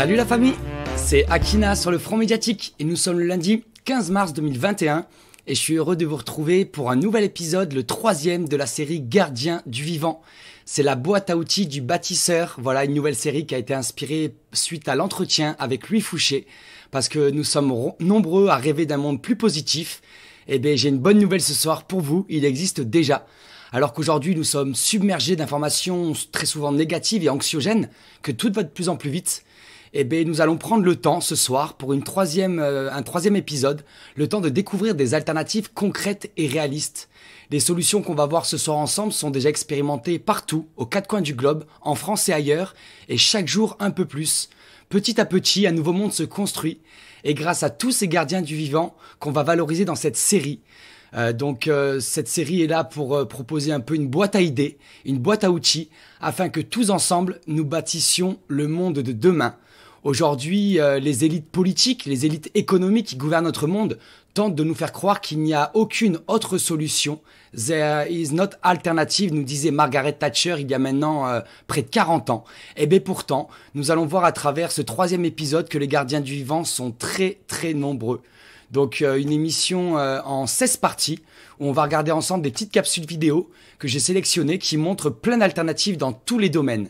Salut la famille, c'est Akina sur le front médiatique et nous sommes le lundi 15 mars 2021 et je suis heureux de vous retrouver pour un nouvel épisode, le troisième de la série Gardien du vivant. C'est la boîte à outils du bâtisseur, voilà une nouvelle série qui a été inspirée suite à l'entretien avec Louis Fouché parce que nous sommes nombreux à rêver d'un monde plus positif. Eh bien j'ai une bonne nouvelle ce soir pour vous, il existe déjà. Alors qu'aujourd'hui nous sommes submergés d'informations très souvent négatives et anxiogènes, que tout va de plus en plus vite, eh bien, nous allons prendre le temps ce soir pour une troisième, euh, un troisième épisode, le temps de découvrir des alternatives concrètes et réalistes. Les solutions qu'on va voir ce soir ensemble sont déjà expérimentées partout, aux quatre coins du globe, en France et ailleurs, et chaque jour un peu plus. Petit à petit, un nouveau monde se construit, et grâce à tous ces gardiens du vivant qu'on va valoriser dans cette série. Euh, donc euh, cette série est là pour proposer un peu une boîte à idées, une boîte à outils, afin que tous ensemble nous bâtissions le monde de demain. Aujourd'hui, euh, les élites politiques, les élites économiques qui gouvernent notre monde tentent de nous faire croire qu'il n'y a aucune autre solution. There is not alternative, nous disait Margaret Thatcher il y a maintenant euh, près de 40 ans. Et eh bien pourtant, nous allons voir à travers ce troisième épisode que les gardiens du vivant sont très très nombreux. Donc euh, une émission en 16 parties où on va regarder ensemble des petites capsules vidéo que j'ai sélectionnées qui montrent plein d'alternatives dans tous les domaines.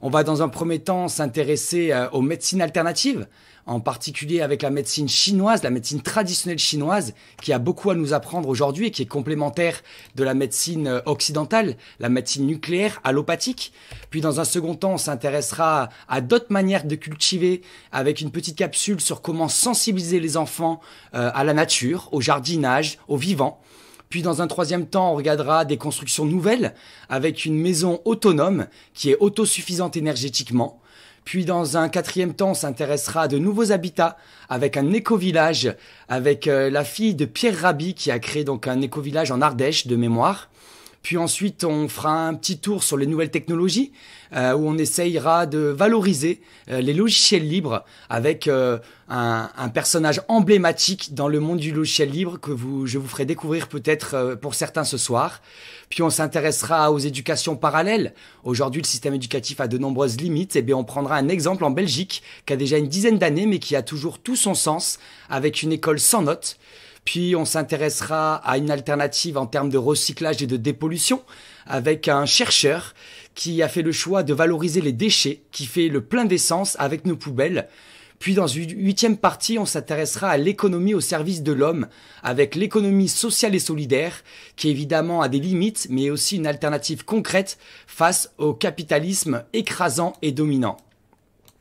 On va dans un premier temps s'intéresser euh, aux médecines alternatives, en particulier avec la médecine chinoise, la médecine traditionnelle chinoise, qui a beaucoup à nous apprendre aujourd'hui et qui est complémentaire de la médecine euh, occidentale, la médecine nucléaire, allopathique. Puis dans un second temps, on s'intéressera à d'autres manières de cultiver avec une petite capsule sur comment sensibiliser les enfants euh, à la nature, au jardinage, au vivant. Puis dans un troisième temps, on regardera des constructions nouvelles avec une maison autonome qui est autosuffisante énergétiquement. Puis dans un quatrième temps, on s'intéressera à de nouveaux habitats avec un éco-village avec euh, la fille de Pierre Rabhi qui a créé donc un éco-village en Ardèche de mémoire. Puis ensuite, on fera un petit tour sur les nouvelles technologies, euh, où on essayera de valoriser euh, les logiciels libres avec euh, un, personnage emblématique dans le monde du logiciel libre que je vous ferai découvrir peut-être pour certains ce soir. Puis on s'intéressera aux éducations parallèles. Aujourd'hui, le système éducatif a de nombreuses limites. Et eh bien, on prendra un exemple en Belgique qui a déjà une dizaine d'années, mais qui a toujours tout son sens avec une école sans notes. Puis on s'intéressera à une alternative en termes de recyclage et de dépollution avec un chercheur qui a fait le choix de valoriser les déchets, qui fait le plein d'essence avec nos poubelles. Puis dans une huitième partie, on s'intéressera à l'économie au service de l'homme, avec l'économie sociale et solidaire, qui évidemment a des limites, mais aussi une alternative concrète face au capitalisme écrasant et dominant.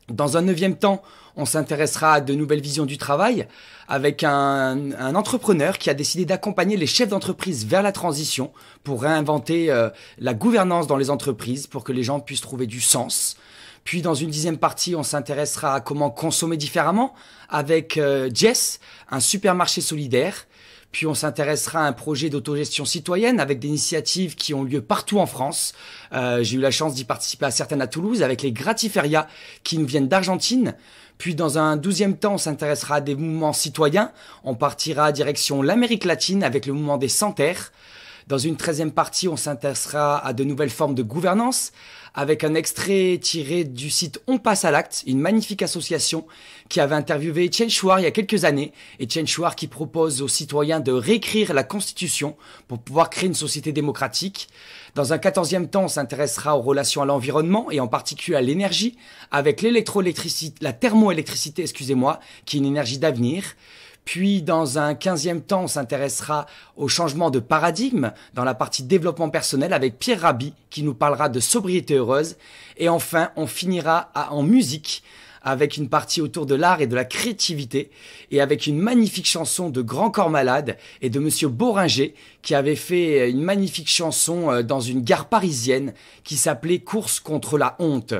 Dans un neuvième temps, on s'intéressera à de nouvelles visions du travail avec un, entrepreneur qui a décidé d'accompagner les chefs d'entreprise vers la transition pour réinventer euh, la gouvernance dans les entreprises pour que les gens puissent trouver du sens. Puis dans une dixième partie, on s'intéressera à comment consommer différemment avec euh, Jess, un supermarché solidaire. Puis on s'intéressera à un projet d'autogestion citoyenne avec des initiatives qui ont lieu partout en France. Euh, j'ai eu la chance d'y participer à certaines à Toulouse avec les gratiférias qui nous viennent d'Argentine. Puis dans un douzième temps, on s'intéressera à des mouvements citoyens. On partira direction l'Amérique latine avec le mouvement des Santerres. Dans une treizième partie, on s'intéressera à de nouvelles formes de gouvernance avec un extrait tiré du site On passe à l'acte, une magnifique association qui avait interviewé Etienne Chouard il y a quelques années. Etienne Chouard qui propose aux citoyens de réécrire la Constitution pour pouvoir créer une société démocratique. Dans un quatorzième temps, on s'intéressera aux relations à l'environnement et en particulier à l'énergie avec l'électroélectricité, la thermoélectricité, excusez-moi, qui est une énergie d'avenir. Puis, dans un quinzième temps, on s'intéressera au changement de paradigme dans la partie développement personnel avec Pierre Rabhi qui nous parlera de sobriété heureuse. Et enfin, on finira en musique avec une partie autour de l'art et de la créativité et avec une magnifique chanson de Grand Corps Malade et de Monsieur Boringer qui avait fait une magnifique chanson euh, dans une gare parisienne qui s'appelait Course contre la honte.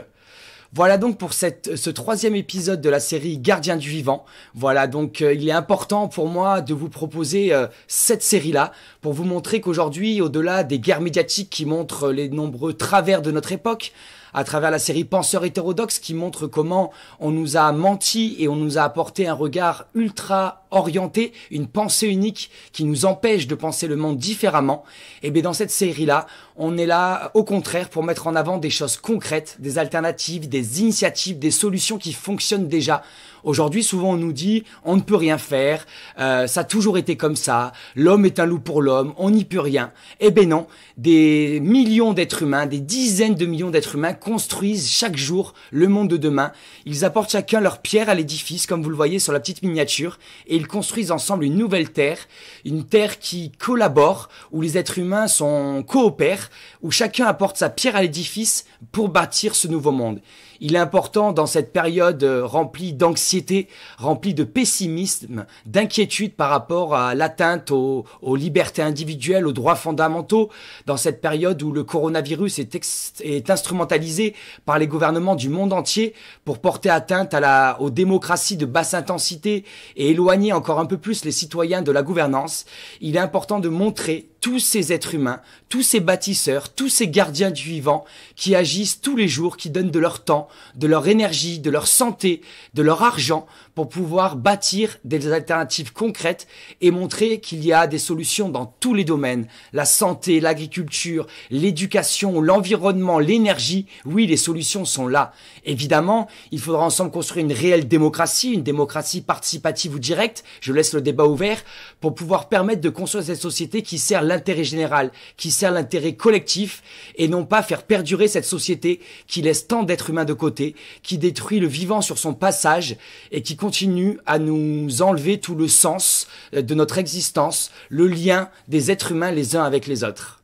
Voilà donc pour ce troisième épisode de la série Gardien du vivant. Voilà donc euh, il est important pour moi de vous proposer euh, cette série-là pour vous montrer qu'aujourd'hui, au-delà des guerres médiatiques qui montrent les nombreux travers de notre époque, à travers la série Penseurs hétérodoxes qui montre comment on nous a menti et on nous a apporté un regard ultra orienté, une pensée unique qui nous empêche de penser le monde différemment. Et bien dans cette série-là, on est là au contraire pour mettre en avant des choses concrètes, des alternatives, des initiatives, des solutions qui fonctionnent déjà. Aujourd'hui, souvent on nous dit on ne peut rien faire, euh, ça a toujours été comme ça, l'homme est un loup pour l'homme, on n'y peut rien. Eh ben non, des millions d'êtres humains, des dizaines de millions d'êtres humains construisent chaque jour le monde de demain. Ils apportent chacun leur pierre à l'édifice, comme vous le voyez sur la petite miniature, et ils construisent ensemble une nouvelle terre, une terre qui collabore, où les êtres humains sont coopèrent, où chacun apporte sa pierre à l'édifice pour bâtir ce nouveau monde. Il est important dans cette période euh, remplie d'anxiété, remplie de pessimisme, d'inquiétude par rapport à l'atteinte aux, libertés individuelles, aux droits fondamentaux, dans cette période où le coronavirus est, est instrumentalisé par les gouvernements du monde entier pour porter atteinte à la, aux démocraties de basse intensité et éloigner encore un peu plus les citoyens de la gouvernance, il est important de montrer tous ces êtres humains, tous ces bâtisseurs, tous ces gardiens du vivant qui agissent tous les jours, qui donnent de leur temps, de leur énergie, de leur santé, de leur argent pour pouvoir bâtir des alternatives concrètes et montrer qu'il y a des solutions dans tous les domaines. La santé, l'agriculture, l'éducation, l'environnement, l'énergie. Oui, les solutions sont là. Évidemment, il faudra ensemble construire une réelle démocratie, une démocratie participative ou directe. Je laisse le débat ouvert pour pouvoir permettre de construire cette société qui sert l'intérêt général, qui sert l'intérêt collectif et non pas faire perdurer cette société qui laisse tant d'êtres humains de côté, qui détruit le vivant sur son passage et qui continue à nous enlever tout le sens euh, de notre existence, le lien des êtres humains les uns avec les autres.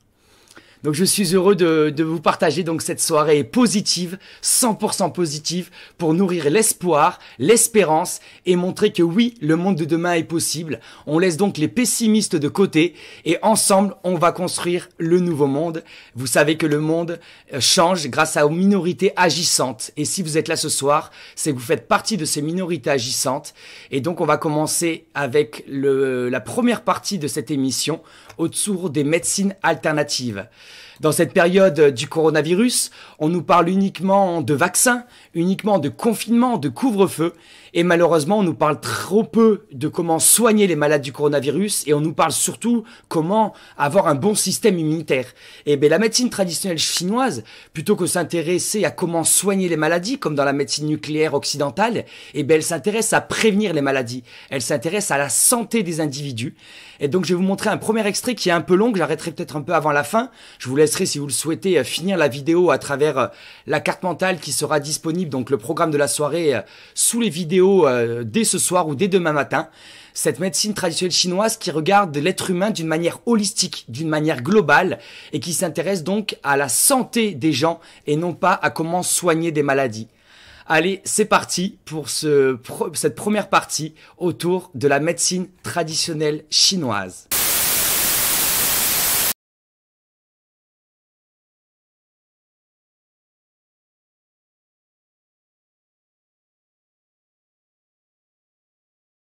Donc je suis heureux de, de, vous partager donc cette soirée positive, 100% positive, pour nourrir l'espoir, l'espérance et montrer que oui, le monde de demain est possible. On laisse donc les pessimistes de côté et ensemble, on va construire le nouveau monde. Vous savez que le monde euh, change grâce aux minorités agissantes. Et si vous êtes là ce soir, c'est que vous faites partie de ces minorités agissantes. Et donc on va commencer avec le, la première partie de cette émission autour des médecines alternatives. Dans cette période du coronavirus, on nous parle uniquement de vaccins, uniquement de confinement, de couvre-feu, et malheureusement, on nous parle trop peu de comment soigner les malades du coronavirus, et on nous parle surtout comment avoir un bon système immunitaire. Et bien, la médecine traditionnelle chinoise, plutôt que s'intéresser à comment soigner les maladies, comme dans la médecine nucléaire occidentale, et bien, elle s'intéresse à prévenir les maladies. Elle s'intéresse à la santé des individus. Et donc, je vais vous montrer un premier extrait qui est un peu long, j'arrêterai peut-être un peu avant la fin. Je vous laisserai, si vous le souhaitez, euh, finir la vidéo à travers euh, la carte mentale qui sera disponible, donc le programme de la soirée, euh, sous les vidéos dès ce soir ou dès demain matin. Cette médecine traditionnelle chinoise qui regarde l'être humain d'une manière holistique, d'une manière globale, et qui s'intéresse donc à la santé des gens et non pas à comment soigner des maladies. Allez, c'est parti pour ce, cette première partie autour de la médecine traditionnelle chinoise.